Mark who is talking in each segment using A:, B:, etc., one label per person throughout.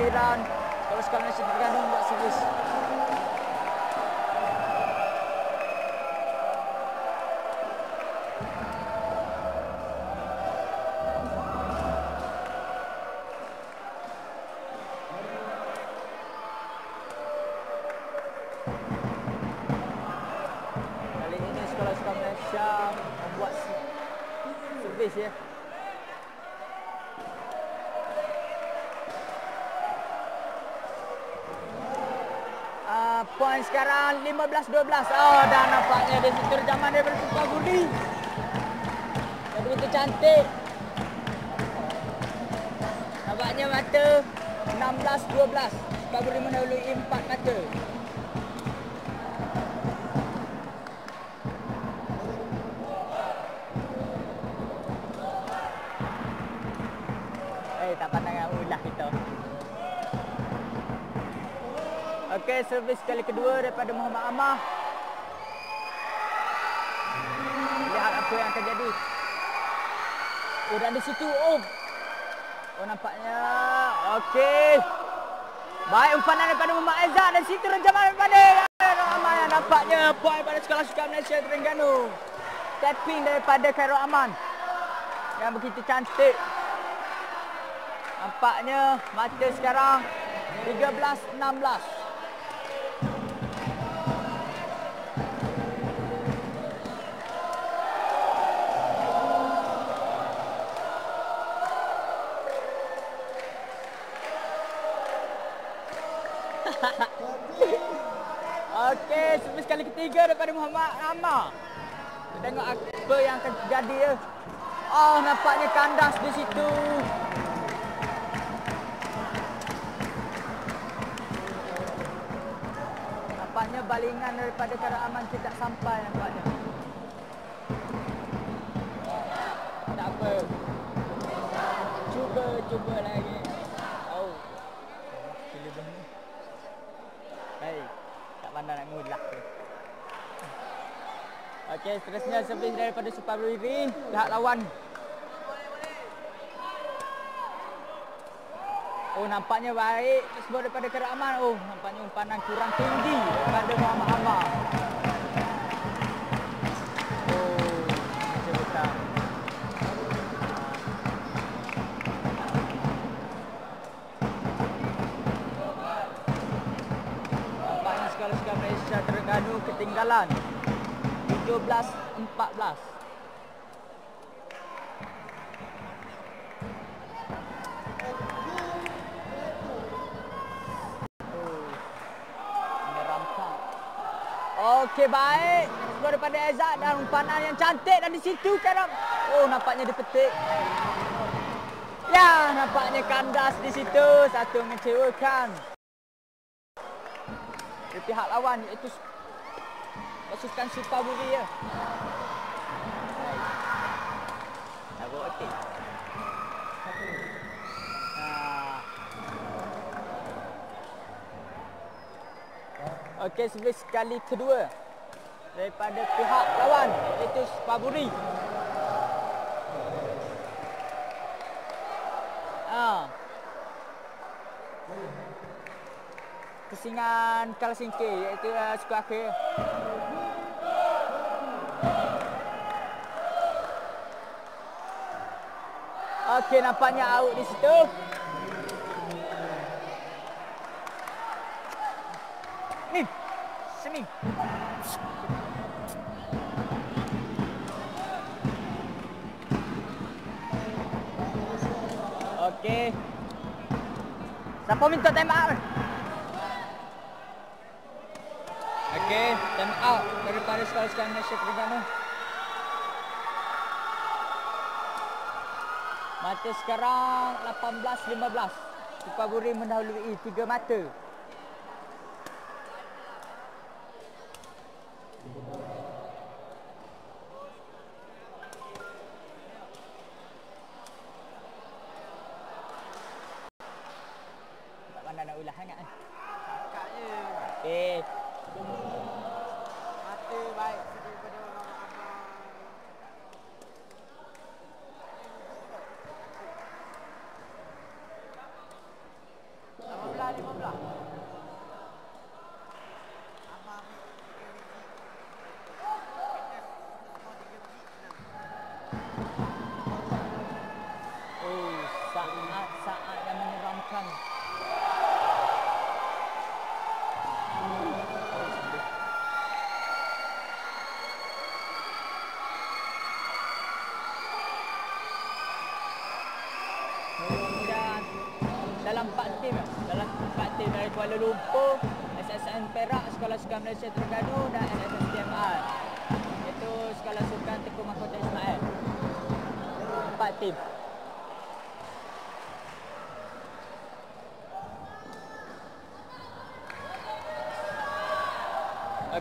A: giliran kalau sekarang Malaysia Terengganu buat servis. Kali ini sekolah sekolah Malaysia membuat se- servis ya. Uh, poin sekarang 15-12. Oh, dah nampaknya di situ zaman daripada Suka Budi. Yang begitu cantik. Nampaknya mata 16-12. Suka Budi mendahului 4 mata. Okey, servis kali kedua daripada Muhammad Amah. Lihat apa yang akan jadi. Oh, dan di situ, oh. Oh, nampaknya. Okey. Baik umpanan daripada Muhammad Aizat dan situ renjaman daripada Khairul Aman yang nampaknya poin pada Sekolah Sukan Malaysia Terengganu. Tapping daripada Khairul Aman yang begitu cantik. Nampaknya mata sekarang 13-16. Ketiga daripada Muhammad. Kita tengok apa yang akan terjadi ya. Oh, nampaknya kandas di situ. Nampaknya balingan daripada Kara Aman tidak sampai nampaknya. Tak apa. Cuba, cuba lagi. Oh. Hei, tak pandang nak ngulah ke. Okey, seterusnya servis daripada Suparwiri. Pihak lawan. Oh, nampaknya baik tersebut daripada Keraman. Oh, nampaknya umpanan kurang tinggi daripada Muhammad Amar. Oh, Terengganu ketinggalan 17-14. Menyeramkan. Okey baik. Sebelum daripada Ezad dan umpanan yang cantik dan di situ kan. Oh nampaknya dipetik. Ya nampaknya kandas di situ. Satu mengecewakan. Dari pihak lawan iaitu pasukan Supaburi ya. Dah buat okey. Ah. Okey, servis kali kedua daripada pihak lawan iaitu Spaburi. Ah. Kesingan Kalsingke iaitu uh, suku akhir. Okey, nampaknya out di situ. Ni. Sini. Okey. Siapa minta time out? Okey, time out daripada sekolah-sekolah Malaysia Terengganu. Mata sekarang 18-15. Supaburi mendahului tiga mata. Tak pandang ulah sangat kan.
B: Kakak je.
A: Eh,
B: Mata baik daripada Muhammad Amal. Lima belas, lima belas. Amal ambil tiga biji. Fitness, semua tiga biji, enam.
A: Oh, saat-saat yang menyeramkan. Dan dalam 4 tim dalam 4 tim dari Kuala Lumpur, SSN Perak, Sekolah Sukan Malaysia Terengganu dan NSS TMR. Itu Sekolah Sukan Tengku Mahkota Ismail. 4 tim.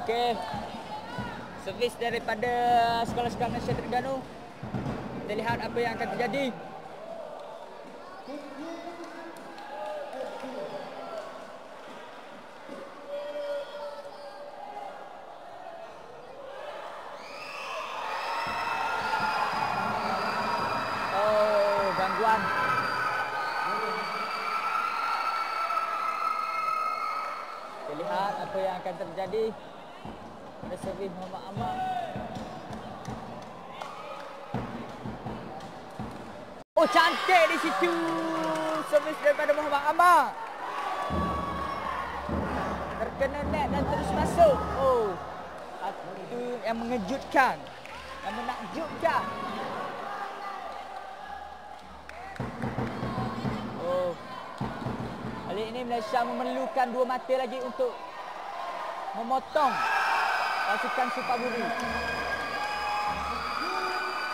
A: Okey. Servis daripada Sekolah Sukan Malaysia Terengganu. Kita lihat apa yang akan terjadi. Oh, gangguan. Kita lihat apa yang akan terjadi pada servis Muhammad Ahmad. Oh, cantik di situ. Servis daripada Muhammad Ahmad. Terkena net dan terus masuk. Oh, itu yang mengejutkan. Yang menakjubkan. Oh. Kali ini Malaysia memerlukan dua mata lagi untuk memotong pasukan Supaburi.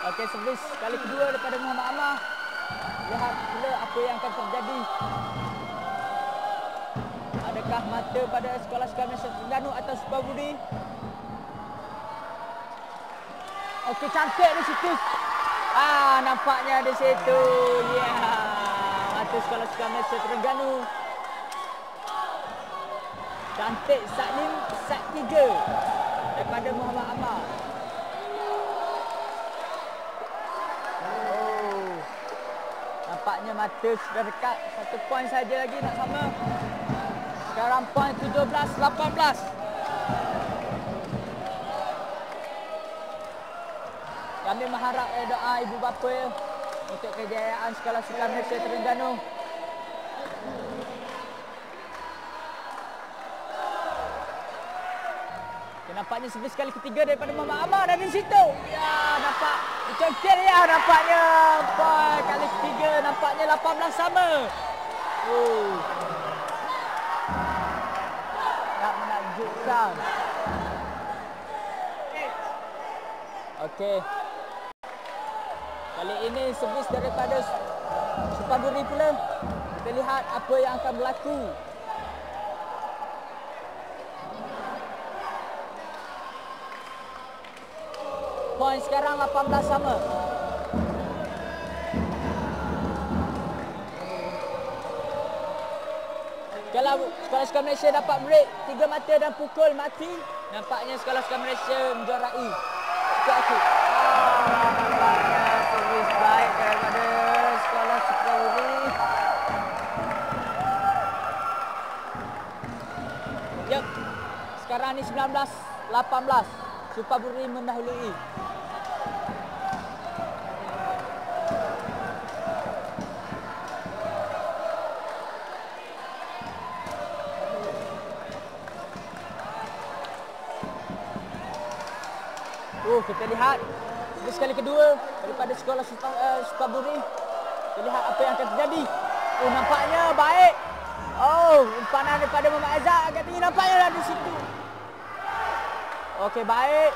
A: Okey, servis kali kedua daripada Muhammad Amah. Lihat pula apa yang akan terjadi. Adakah mata pada sekolah sekolah Malaysia Terengganu atau Supaburi? Okey, cantik di situ. Ah, nampaknya di situ. Ya. Yeah. Mata sekolah sekolah Malaysia Terengganu. Cantik sat lim, sat tiga daripada Muhammad Amal. Oh. Nampaknya mata sudah dekat. Satu poin saja lagi nak sama. Sekarang poin 17-18. Kami mengharap eh, doa ibu bapa untuk kejayaan Sekolah Sukan Malaysia Terengganu. Nampaknya servis kali ketiga daripada Mama Amar dari situ. Ya, nampak. Dicongkel ya nampaknya. Poin kali ketiga nampaknya 18 sama. Oh. Tak menakjubkan. Okey. Kali ini servis daripada Supaburi pula. Kita lihat apa yang akan berlaku. Poin sekarang 18 sama. Kalau Sekolah Sukan Malaysia dapat break tiga mata dan pukul mati, nampaknya Sekolah Sukan Malaysia menjuarai. Sikit aku. Ah, nampaknya servis baik daripada Sekolah Sukabumi. Yep. Sekarang ni 19 18. Supaburi mendahului. Oh, kita lihat ini sekali kedua daripada sekolah Supa- uh, Sukabumi. Kita lihat apa yang akan terjadi. Oh, nampaknya baik. Oh, umpanan daripada Muhammad Azhar agak tinggi nampaknya dah di situ. Okey, baik.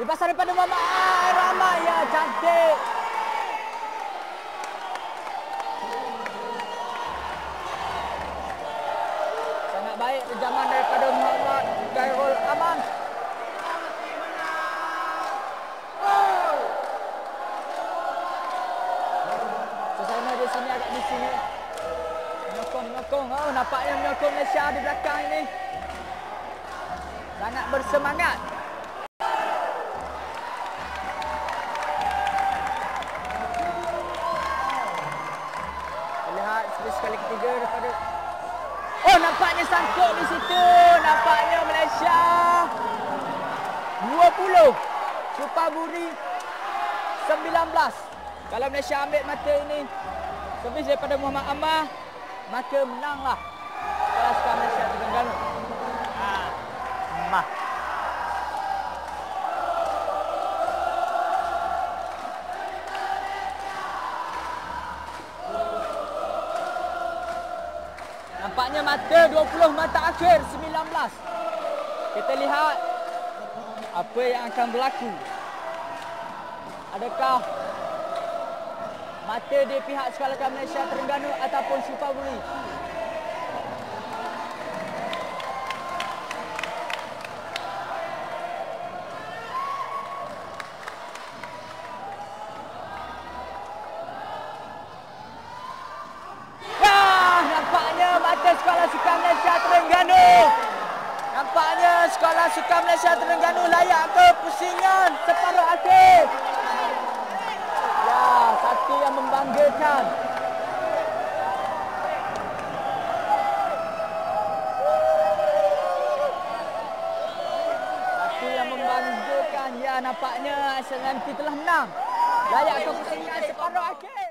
A: Lepasan daripada Muhammad ah. Ya, cantik. sokong Malaysia di belakang ini. Sangat bersemangat. Lihat sekali ketiga daripada... Oh, nampaknya sangkut di situ. Nampaknya Malaysia. 20. Supar Buri. 19. Kalau Malaysia ambil mata ini. Servis daripada Muhammad Ahmad, Maka menanglah Skala Sukan Malaysia Terengganu. Ha. Mah. Nampaknya mata 20 mata akhir 19. Kita lihat apa yang akan berlaku. Adakah mata di pihak Sekolah Malaysia Terengganu ataupun Supaburi? Wah, Sukan Malaysia Terengganu. Nampaknya Sekolah Sukan Malaysia Terengganu layak ke pusingan separuh akhir. Ya, satu yang membanggakan. Satu yang membanggakan. Ya, nampaknya SNMT telah menang. Layak ke pusingan separuh akhir.